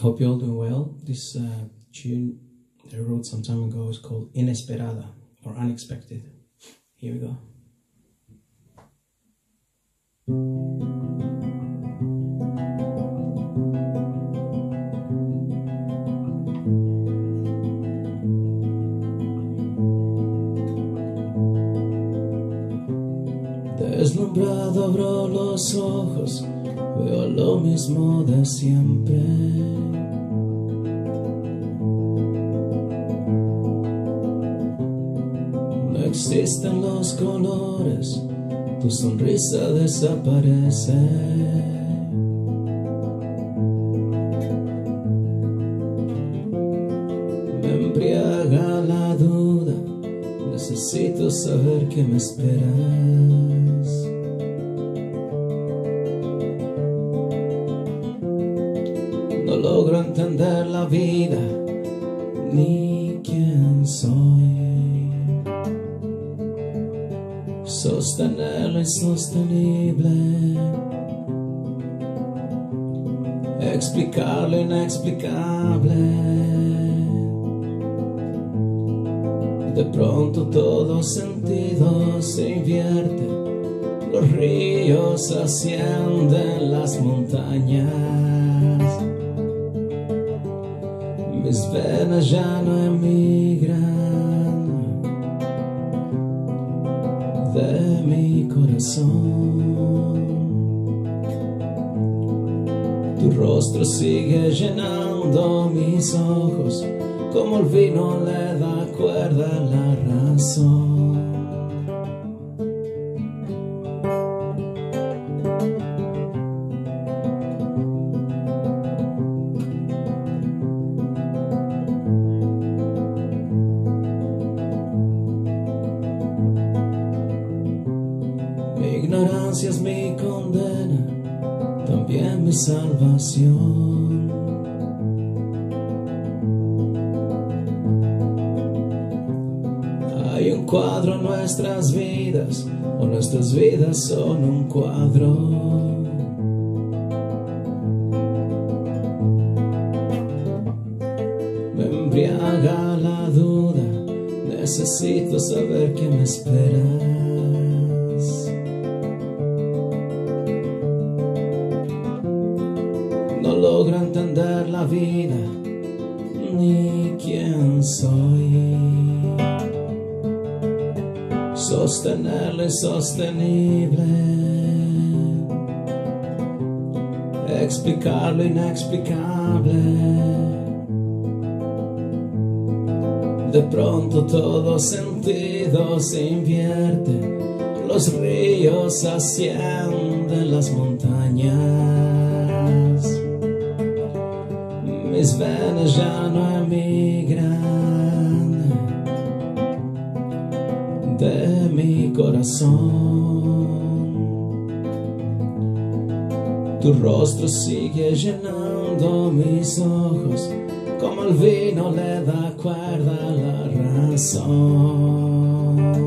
Hope you're all doing well. This uh, tune I wrote some time ago is called Inesperada or Unexpected. Here we go. Deslumbrado abro los ojos, veo lo mismo de siempre. Existen los colores, tu sonrisa desaparece. Me embriaga la duda, necesito saber que me esperas. No logro entender la vida ni Sostener lo insostenible. Explicar lo inexplicable. De pronto todo sentido se invierte. Los ríos ascienden las montañas. Mis venas ya no emigran mi corazón. Tu rostro sigue llenando mis ojos, como el vino le da cuerda a la razón. Ignorancia es mi condena, también mi salvación. Hay un cuadro en nuestras vidas, o nuestras vidas son un cuadro. Me embriaga la duda, necesito saber que me esperas. Logro entender la vida ni quién soy. Sostener lo insostenible. Explicar lo inexplicable. De pronto todo sentido se invierte. Los ríos ascienden las montañas. No emigran de mi corazón. Tu rostro sigue llenando mis ojos, como el vino le da cuerda a la razón.